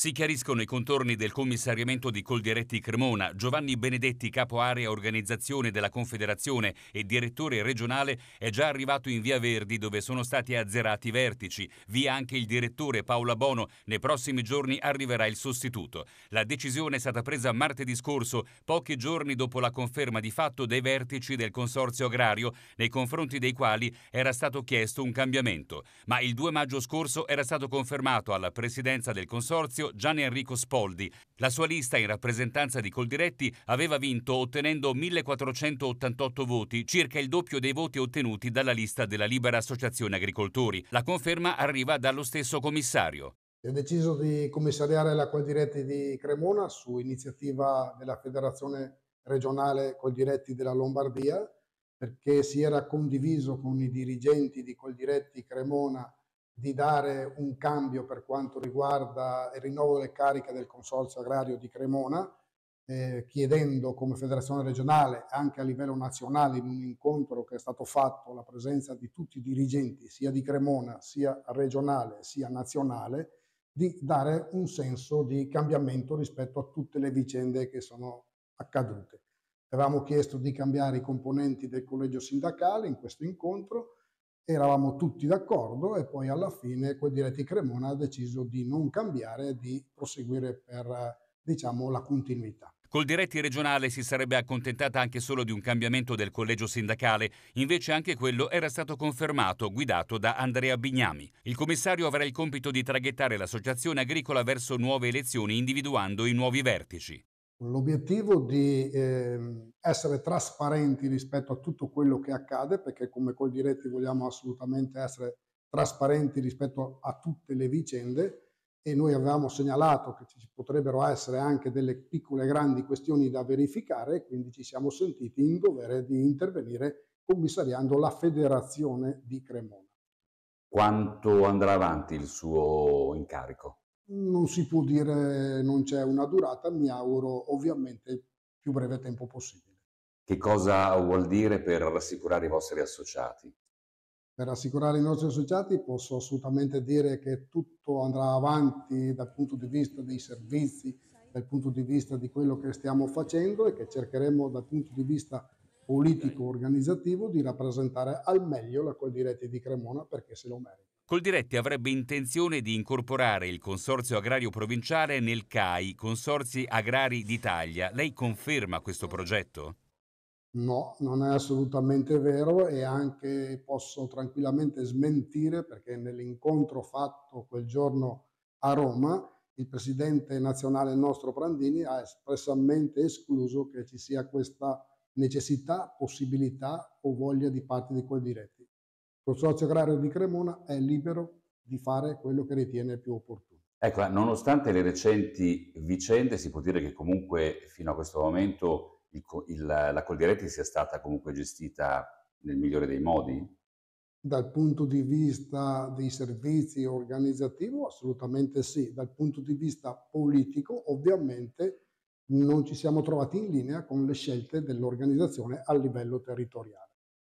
Si chiariscono i contorni del commissariamento di Coldiretti Cremona. Giovanni Benedetti, capo area organizzazione della Confederazione e direttore regionale, è già arrivato in via Verdi dove sono stati azzerati i vertici. Via anche il direttore Paola Bono. Nei prossimi giorni arriverà il sostituto. La decisione è stata presa martedì scorso, pochi giorni dopo la conferma di fatto dei vertici del Consorzio Agrario, nei confronti dei quali era stato chiesto un cambiamento. Ma il 2 maggio scorso era stato confermato alla presidenza del Consorzio Gian Enrico Spoldi. La sua lista in rappresentanza di Coldiretti aveva vinto ottenendo 1488 voti, circa il doppio dei voti ottenuti dalla lista della Libera Associazione Agricoltori. La conferma arriva dallo stesso commissario. Si è deciso di commissariare la Coldiretti di Cremona su iniziativa della Federazione regionale Coldiretti della Lombardia perché si era condiviso con i dirigenti di Coldiretti Cremona di dare un cambio per quanto riguarda il rinnovo delle cariche del Consorzio Agrario di Cremona, eh, chiedendo come federazione regionale anche a livello nazionale in un incontro che è stato fatto la presenza di tutti i dirigenti sia di Cremona sia regionale sia nazionale di dare un senso di cambiamento rispetto a tutte le vicende che sono accadute. Avevamo chiesto di cambiare i componenti del collegio sindacale in questo incontro eravamo tutti d'accordo e poi alla fine quel diretti Cremona ha deciso di non cambiare e di proseguire per diciamo, la continuità. Col diretti regionale si sarebbe accontentata anche solo di un cambiamento del collegio sindacale, invece anche quello era stato confermato, guidato da Andrea Bignami. Il commissario avrà il compito di traghettare l'associazione agricola verso nuove elezioni individuando i nuovi vertici l'obiettivo di eh, essere trasparenti rispetto a tutto quello che accade, perché come col diretti vogliamo assolutamente essere trasparenti rispetto a tutte le vicende e noi avevamo segnalato che ci potrebbero essere anche delle piccole e grandi questioni da verificare quindi ci siamo sentiti in dovere di intervenire commissariando la federazione di Cremona. Quanto andrà avanti il suo incarico? Non si può dire non c'è una durata, mi auguro ovviamente il più breve tempo possibile. Che cosa vuol dire per rassicurare i vostri associati? Per rassicurare i nostri associati posso assolutamente dire che tutto andrà avanti dal punto di vista dei servizi, dal punto di vista di quello che stiamo facendo e che cercheremo dal punto di vista politico-organizzativo di rappresentare al meglio la Coldiretti di Cremona perché se lo merita. Coldiretti avrebbe intenzione di incorporare il Consorzio Agrario Provinciale nel CAI, Consorzi Agrari d'Italia. Lei conferma questo progetto? No, non è assolutamente vero e anche posso tranquillamente smentire perché nell'incontro fatto quel giorno a Roma il presidente nazionale nostro Prandini ha espressamente escluso che ci sia questa necessità, possibilità o voglia di parte di quel diretti. Il Consorzio Agrario di Cremona è libero di fare quello che ritiene più opportuno. Ecco, nonostante le recenti vicende, si può dire che comunque fino a questo momento il, il, la Coldiretti sia stata comunque gestita nel migliore dei modi? Dal punto di vista dei servizi organizzativi, assolutamente sì. Dal punto di vista politico, ovviamente non ci siamo trovati in linea con le scelte dell'organizzazione a livello territoriale.